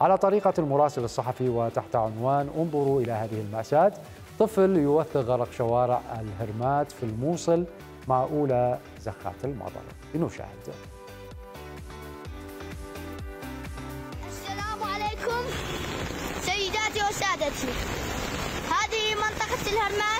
على طريقة المراسل الصحفي وتحت عنوان انظروا إلى هذه المأساة. طفل يوثق غرق شوارع الهرمات في الموصل مع أولى زخات المطر لنشاهد. السلام عليكم سيداتي وسادتي. هذه منطقة الهرمات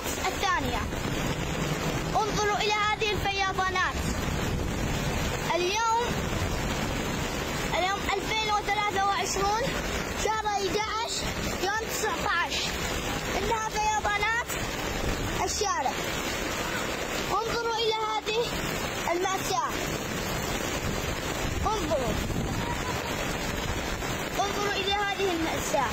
انظروا انظروا إلى هذه المأساة.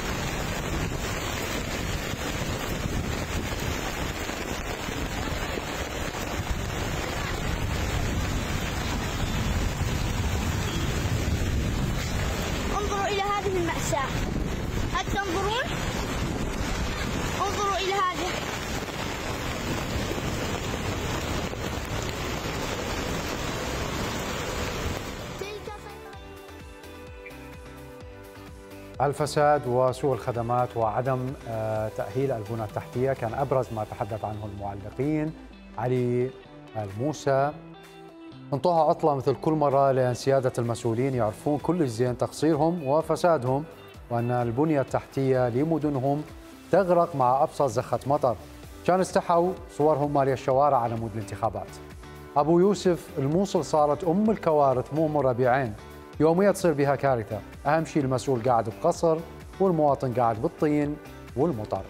انظروا إلى هذه المأساة. هل تنظرون؟ انظروا إلى هذه. الفساد وسوء الخدمات وعدم آه، تأهيل البنى التحتية. كان أبرز ما تحدث عنه المعلقين. علي الموسى. انطوها عطلة مثل كل مرة لأن سيادة المسؤولين يعرفون كل زين تقصيرهم وفسادهم وأن البنية التحتية لمدنهم تغرق مع أبسط زخة مطر. كان استحوا صورهم مالي الشوارع على مود الانتخابات. أبو يوسف الموصل صارت أم الكوارث مو مرة بعين يوميا تصير بها كارثة. أهم شيء المسؤول قاعد بقصر والمواطن قاعد بالطين والمطر.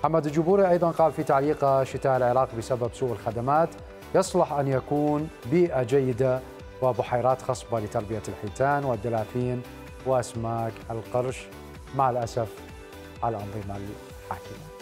محمد الجبوري أيضا قال في تعليقه شتاء العراق بسبب سوء الخدمات يصلح أن يكون بيئة جيدة وبحيرات خصبة لتربية الحيتان والدلافين وأسماك القرش. مع الأسف على الأنظمة الحاكمة